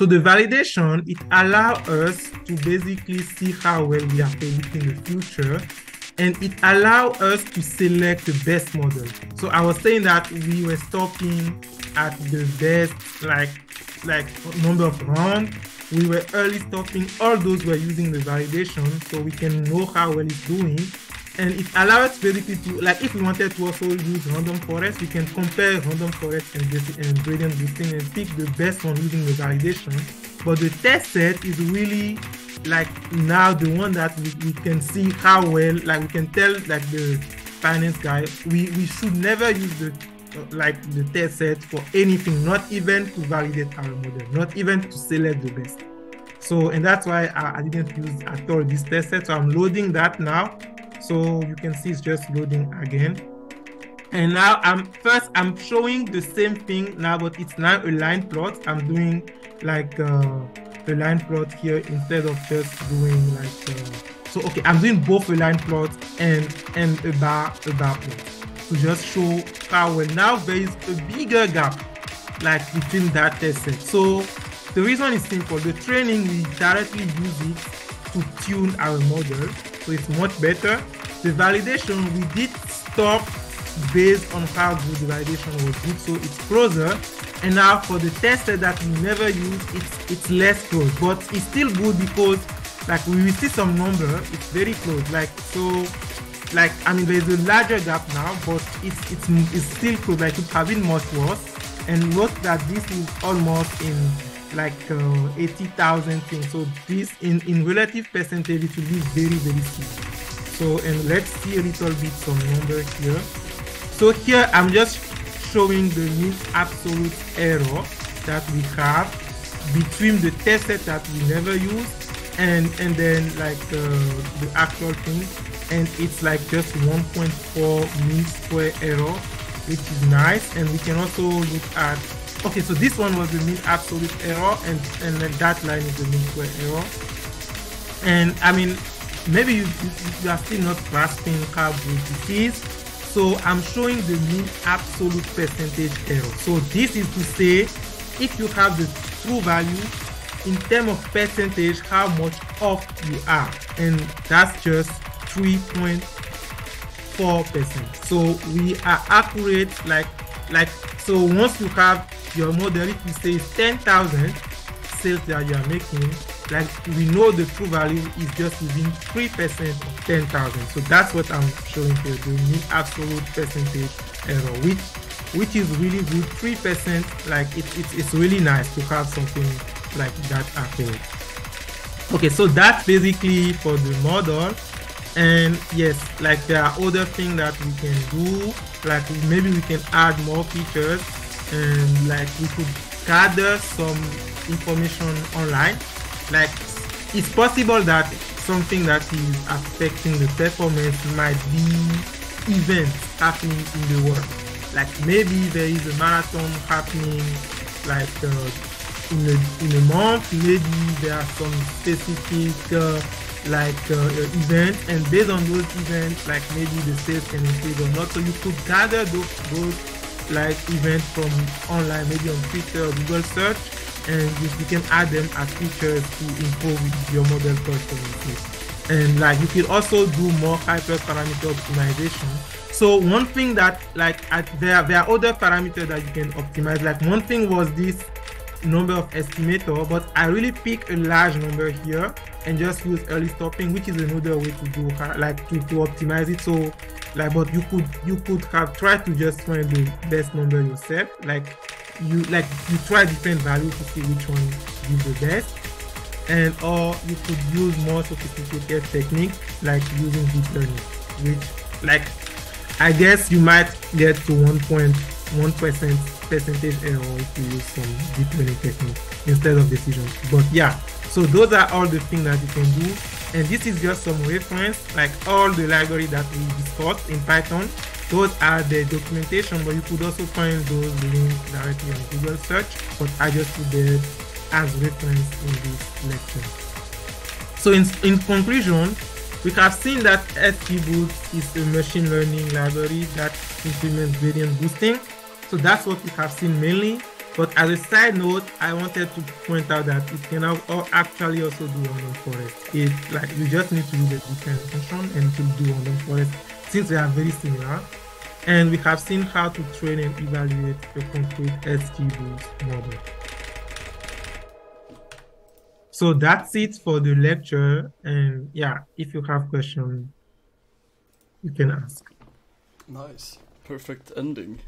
So the validation, it allows us to basically see how well we are predicting the future and it allows us to select the best model. So I was saying that we were stopping at the best like like number of rounds. We were early stopping all those were using the validation so we can know how well it's doing and it allows basically to like if we wanted to also use random forest we can compare random forest and, and gradient boosting and pick the best one using the validation but the test set is really like now the one that we, we can see how well like we can tell like the finance guy we we should never use the like the test set for anything not even to validate our model not even to select the best. So and that's why I, I didn't use at all this test set. So i'm loading that now so you can see it's just loading again. And now i'm first i'm showing the same thing now but it's now a line plot. I'm doing like uh, line plot here instead of just doing like uh, so okay i'm doing both a line plot and and a bar a bar plot to just show how well. Now there is a bigger gap like between that test set. So the reason is simple. The training we directly use it to tune our model so it's much better. The validation, we did stop based on how good the validation was good, so it's closer. And now for the tester that we never use, it's it's less close, but it's still good because like we will see some number, it's very close. Like so, like I mean, there's a larger gap now, but it's it's it's still close. Like it's having much worse. And note that this is almost in like uh, 80,000 things. So this in, in relative percentage, it will be very, very small. So, and let's see a little bit some number here. So here, I'm just showing the mean absolute error that we have between the test set that we never use and and then like uh, the actual thing and it's like just 1.4 mean square error which is nice and we can also look at Okay, so this one was the mean absolute error, and and then that line is the mean square error. And I mean, maybe you, you are still not grasping how good it is. So I'm showing the mean absolute percentage error. So this is to say, if you have the true value in terms of percentage, how much off you are, and that's just 3.4 percent. So we are accurate, like like so. Once you have your model, if you say 10,000 sales that you are making, like we know the true value is just within 3% of 10,000. So that's what I'm showing here, the mean absolute percentage error, which which is really good. 3%, like it, it, it's really nice to have something like that accurate. Okay, so that's basically for the model. And yes, like there are other things that we can do, like maybe we can add more features and like we could gather some information online like it's possible that something that is affecting the performance might be events happening in the world. Like maybe there is a marathon happening like uh, in a in a month maybe there are some specific uh, like uh, events and based on those events like maybe the sales can increase or not. So you could gather those those like events from online, maybe on Twitter or Google search, and you, can add them as features to improve your model performance. And like you can also do more hyper parameter optimization. So one thing that like at, there there are other parameters that you can optimize. Like one thing was this number of estimator, but I really pick a large number here and just use early stopping, which is another way to do like to, to optimize it. So like but you could you could have tried to just find the best number yourself like you like you try different values to see which one gives the best. And or you could use more sophisticated technique like using deep learning which like i guess you might get to 1.1 percent percentage error if you use some deep learning technique instead of decisions but yeah. So those are all the things that you can do. And this is just some reference like all the library that we discussed in python those are the documentation but you could also find those links directly on google search but i just put them as reference in this lecture. So in, in conclusion we have seen that XGBoost is a machine learning library that implements gradient boosting. So that's what we have seen mainly. But as a side note, I wanted to point out that it can actually also do random forest. It like you just need to use a different function and will do random forest since they are very similar. And we have seen how to train and evaluate a concrete XGBoost model. So that's it for the lecture. And yeah, if you have questions, you can ask. Nice. Perfect ending.